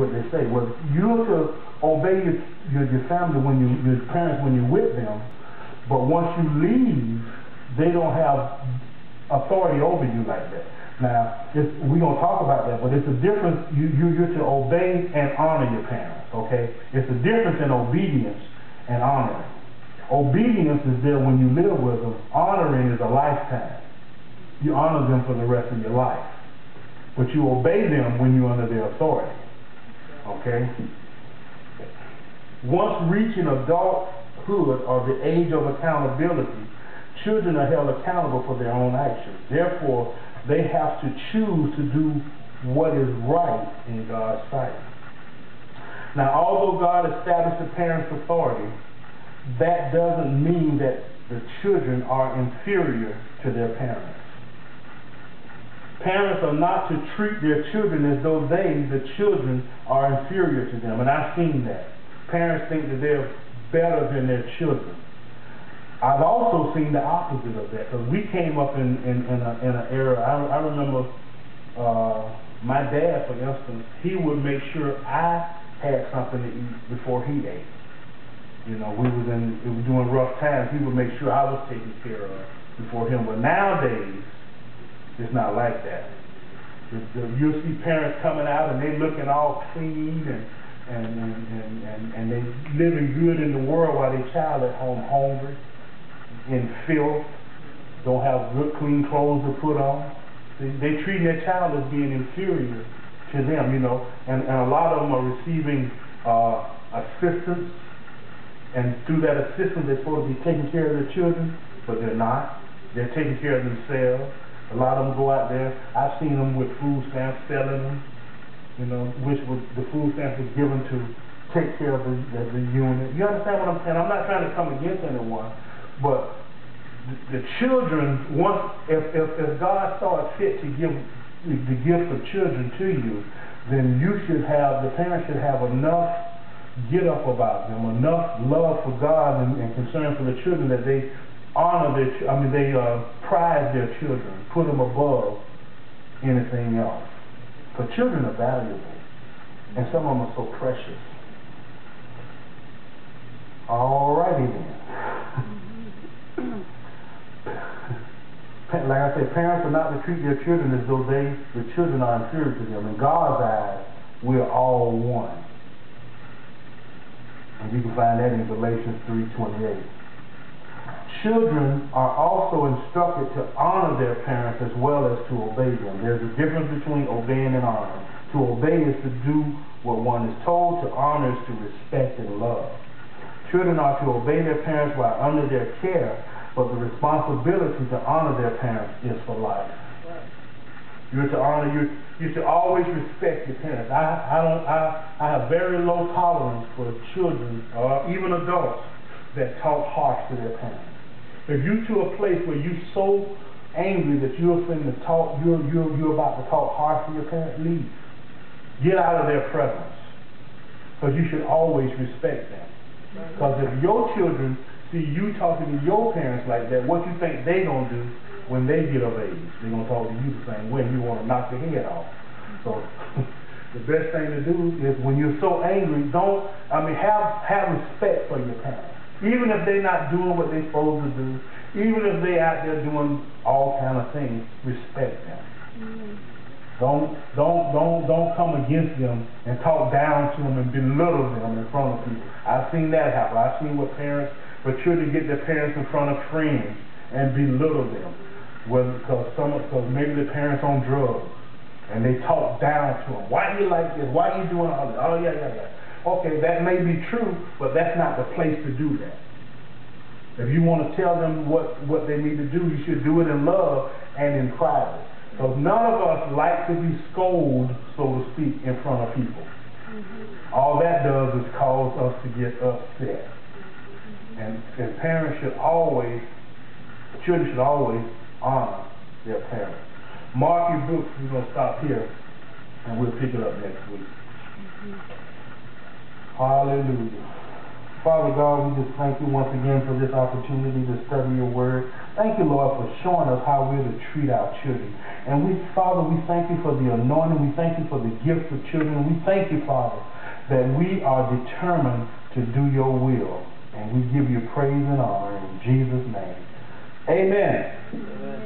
what they say. Well, you're to obey your, your, your family when you, your parents when you're with them, but once you leave, they don't have authority over you like that. Now, we're going to talk about that, but it's a difference. You, you, you're to obey and honor your parents, okay? It's a difference in obedience and honoring. Obedience is there when you live with them. Honoring is a lifetime. You honor them for the rest of your life. But you obey them when you're under their authority. Okay? Once reaching adulthood or the age of accountability, children are held accountable for their own actions. Therefore, they have to choose to do what is right in God's sight. Now, although God established the parent's authority, that doesn't mean that the children are inferior to their parents. Parents are not to treat their children as though they, the children, are inferior to them. And I've seen that. Parents think that they're better than their children. I've also seen the opposite of that because we came up in, in, in, a, in an era, I, I remember uh, my dad, for instance, he would make sure I had something to eat before he ate. You know, we was in, we was doing rough times, he would make sure I was taken care of before him. But nowadays, it's not like that. The, the, you'll see parents coming out and they looking all clean and and, and, and, and, and they living good in the world while their child at home hungry, in filth, don't have good clean clothes to put on. They, they treat their child as being inferior to them, you know, and, and a lot of them are receiving uh, assistance, and through that assistance they're supposed to be taking care of their children, but they're not. They're taking care of themselves. A lot of them go out there. I've seen them with food stamps selling them, you know, which was the food stamps was given to take care of the, the, the unit. You understand what I'm saying? I'm not trying to come against anyone, but the, the children, once if, if, if God saw it fit to give the gift of children to you, then you should have, the parents should have enough get up about them, enough love for God and, and concern for the children that they honor their, I mean, they uh, prize their children, put them above anything else. But children are valuable, and some of them are so precious. All righty then. like I said, parents are not to treat their children as though they, the children are inferior to them. In God's eyes, we're all one. And you can find that in Galatians 3.28. Children are also instructed to honor their parents as well as to obey them. There's a difference between obeying and honoring. To obey is to do what one is told. To honor is to respect and love. Children are to obey their parents while under their care, but the responsibility to honor their parents is for life. You're to honor you. You should always respect your parents. I, I don't. I, I have very low tolerance for children or even adults that talk harsh to their parents. If you to a place where you're so angry that you're finna talk, you're, you're, you're about to talk harsh to your parents, leave. Get out of their presence. Because you should always respect them. Because if your children see you talking to your parents like that, what you think they going to do when they get of age? They're going to talk to you the same way. You want to knock their head off. So the best thing to do is when you're so angry, don't, I mean, have, have respect for your parents. Even if they're not doing what they're supposed to do, even if they're out there doing all kind of things, respect them. Mm. Don't don't don't don't come against them and talk down to them and belittle them in front of people. I've seen that happen. I've seen what parents, where children get their parents in front of friends and belittle them, whether because some because maybe the parents on drugs and they talk down to them. Why you like this? Why you doing all this? Oh yeah yeah yeah. Okay, that may be true, but that's not the place to do that. If you want to tell them what, what they need to do, you should do it in love and in private. Because none of us like to be scolded, so to speak, in front of people. Mm -hmm. All that does is cause us to get upset. And, and parents should always, children should always honor their parents. Mark your books. We're going to stop here, and we'll pick it up next week. Mm -hmm. Hallelujah. Father God, we just thank you once again for this opportunity to study your word. thank you, Lord, for showing us how we're to treat our children. And we, Father, we thank you for the anointing. We thank you for the gifts of children. We thank you, Father, that we are determined to do your will. And we give you praise and honor in Jesus' name. Amen. Amen.